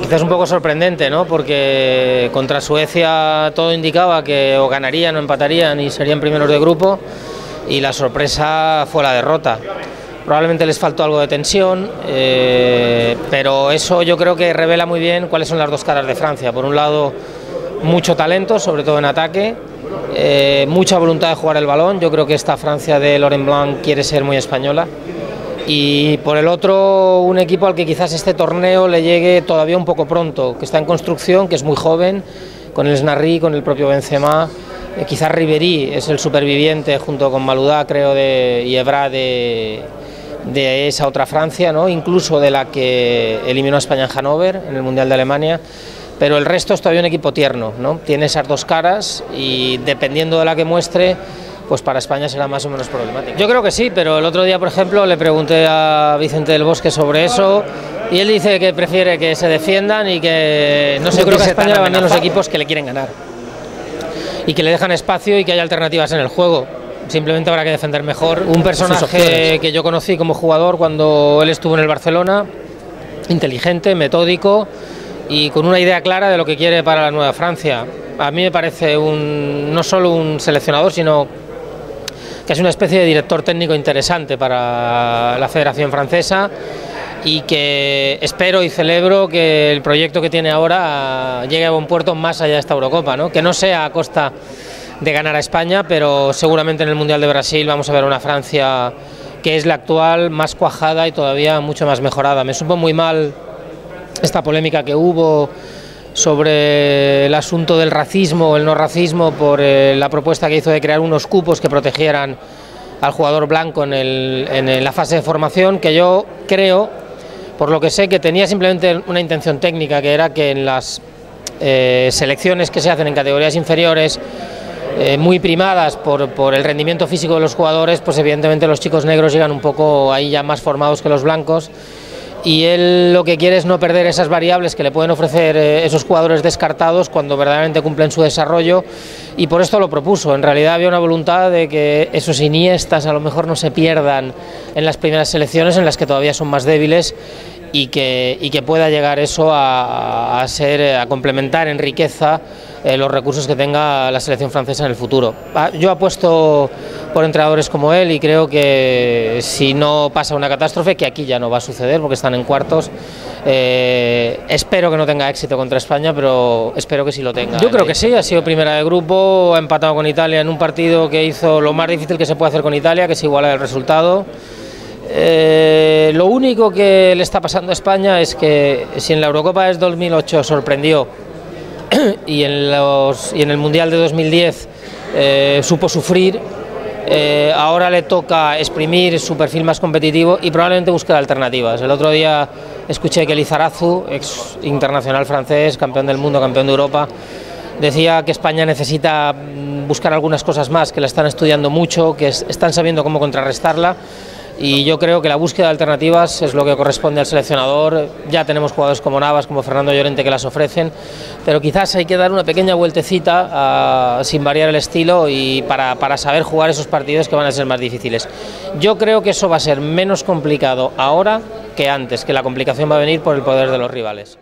Quizás un poco sorprendente, ¿no? Porque contra Suecia todo indicaba que o ganarían o empatarían y serían primeros de grupo y la sorpresa fue la derrota. Probablemente les faltó algo de tensión, eh, pero eso yo creo que revela muy bien cuáles son las dos caras de Francia. Por un lado, mucho talento, sobre todo en ataque, eh, mucha voluntad de jugar el balón. Yo creo que esta Francia de Laurent Blanc quiere ser muy española. Y por el otro, un equipo al que quizás este torneo le llegue todavía un poco pronto, que está en construcción, que es muy joven, con el Snarri, con el propio Benzema. Eh, quizás Ribery es el superviviente junto con Maludá, creo, de, y Evra de, de esa otra Francia, ¿no? incluso de la que eliminó a España en Hannover, en el Mundial de Alemania pero el resto es todavía un equipo tierno, ¿no? Tiene esas dos caras y dependiendo de la que muestre, pues para España será más o menos problemático. Yo creo que sí, pero el otro día, por ejemplo, le pregunté a Vicente del Bosque sobre eso y él dice que prefiere que se defiendan y que no se creo que a España le van los equipos que le quieren ganar y que le dejan espacio y que haya alternativas en el juego. Simplemente habrá que defender mejor. Un personaje que yo conocí como jugador cuando él estuvo en el Barcelona, inteligente, metódico y con una idea clara de lo que quiere para la nueva Francia. A mí me parece un, no solo un seleccionador, sino que es una especie de director técnico interesante para la Federación Francesa y que espero y celebro que el proyecto que tiene ahora llegue a buen puerto más allá de esta Eurocopa, ¿no? que no sea a costa de ganar a España, pero seguramente en el Mundial de Brasil vamos a ver una Francia que es la actual más cuajada y todavía mucho más mejorada. Me supo muy mal esta polémica que hubo sobre el asunto del racismo o el no racismo por eh, la propuesta que hizo de crear unos cupos que protegieran al jugador blanco en, la fase de formación, que yo creo, por lo que sé, que tenía simplemente una intención técnica, que era que en las eh, selecciones que se hacen en categorías inferiores, eh, muy primadas por, por, el rendimiento físico de los jugadores, pues evidentemente los chicos negros llegan un poco ahí ya más formados que los blancos y él lo que quiere es no perder esas variables que le pueden ofrecer eh, esos jugadores descartados cuando verdaderamente cumplen su desarrollo y por esto lo propuso. En realidad había una voluntad de que esos iniestas a lo mejor no se pierdan en las primeras selecciones en las que todavía son más débiles y que, y que pueda llegar eso a, a ser, a complementar en riqueza eh, los recursos que tenga la selección francesa en el futuro. Ah, yo apuesto por entrenadores como él y creo que si no pasa una catástrofe, que aquí ya no va a suceder porque están en cuartos, eh, espero que no tenga éxito contra España, pero espero que sí lo tenga. Yo creo que sí, ha sido primera de grupo, ha empatado con Italia en un partido que hizo lo más difícil que se puede hacer con Italia, que es igualar el resultado. Eh, lo único que le está pasando a España es que si en la Eurocopa de 2008 sorprendió y en, los, y en el Mundial de 2010 eh, supo sufrir, eh, ahora le toca exprimir su perfil más competitivo y probablemente buscar alternativas. El otro día escuché que Lizarazu, ex internacional francés, campeón del mundo, campeón de Europa, decía que España necesita mm, buscar algunas cosas más, que la están estudiando mucho, que están sabiendo cómo contrarrestarla y yo creo que la búsqueda de alternativas es lo que corresponde al seleccionador. Ya tenemos jugadores como Navas, como Fernando Llorente que las ofrecen, pero quizás hay que dar una pequeña vueltecita sin variar el estilo y para saber jugar esos partidos que van a ser más difíciles. Yo creo que eso va a ser menos complicado ahora que antes, que la complicación va a venir por el poder de los rivales.